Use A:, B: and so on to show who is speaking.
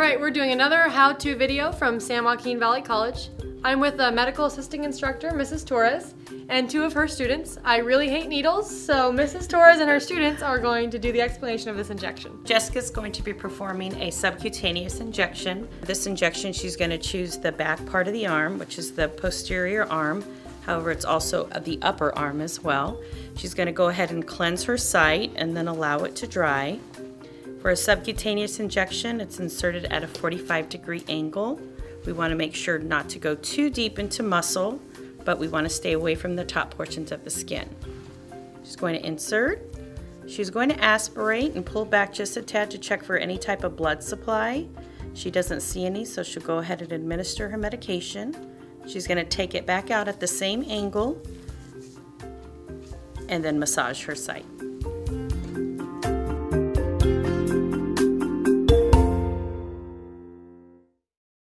A: right, we're doing another how-to video from San Joaquin Valley College. I'm with the medical assisting instructor, Mrs. Torres, and two of her students. I really hate needles, so Mrs. Torres and her students are going to do the explanation of this injection.
B: Jessica's going to be performing a subcutaneous injection. This injection, she's going to choose the back part of the arm, which is the posterior arm. However, it's also the upper arm as well. She's going to go ahead and cleanse her site and then allow it to dry. For a subcutaneous injection, it's inserted at a 45 degree angle. We want to make sure not to go too deep into muscle, but we want to stay away from the top portions of the skin. She's going to insert. She's going to aspirate and pull back just a tad to check for any type of blood supply. She doesn't see any, so she'll go ahead and administer her medication. She's going to take it back out at the same angle and then massage her site.